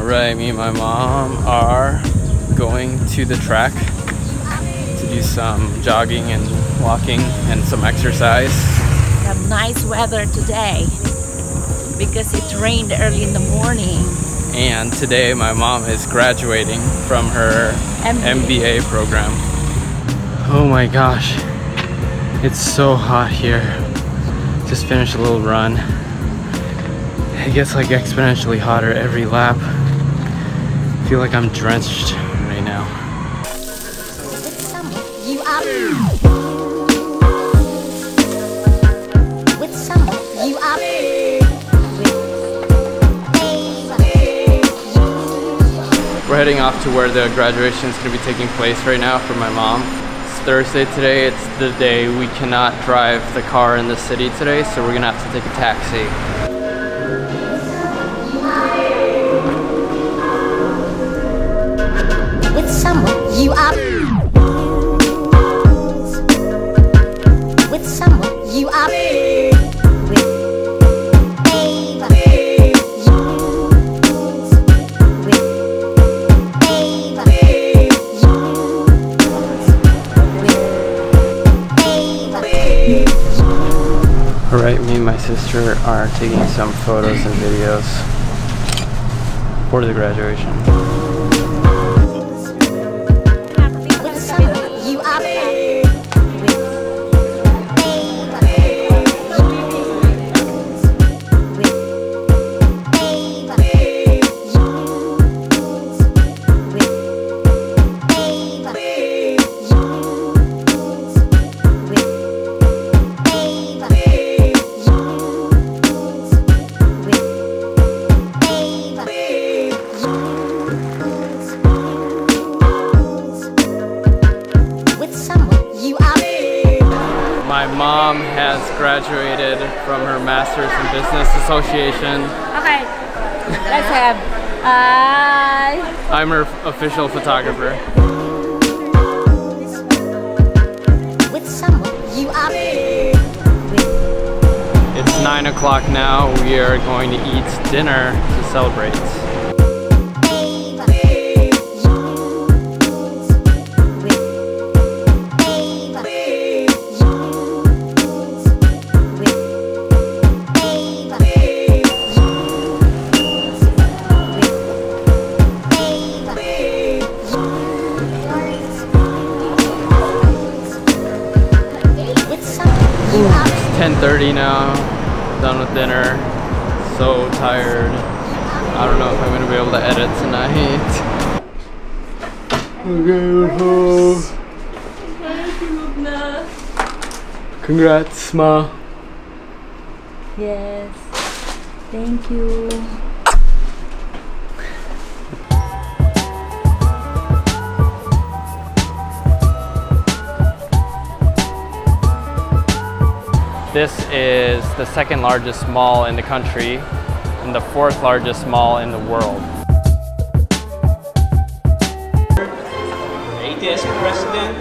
All right, me and my mom are going to the track to do some jogging and walking and some exercise. We have nice weather today because it rained early in the morning. And today my mom is graduating from her MBA. MBA program. Oh my gosh, it's so hot here. Just finished a little run. It gets like exponentially hotter every lap. I feel like I'm drenched right now. With someone you are. With someone you are. We're heading off to where the graduation is going to be taking place right now for my mom. It's Thursday today. It's the day we cannot drive the car in the city today, so we're going to have to take a taxi. Alright, me and my sister are taking some photos and videos for the graduation. My mom has graduated from her Master's in Business Association. Okay, let's have. I. I'm her official photographer. With someone you are. It's 9 o'clock now. We are going to eat dinner to celebrate. 10.30 now. Done with dinner. So tired. I don't know if I'm going to be able to edit tonight. Okay, home. Congrats, Ma. Yes. Thank you. This is the second largest mall in the country and the fourth largest mall in the world. ATS president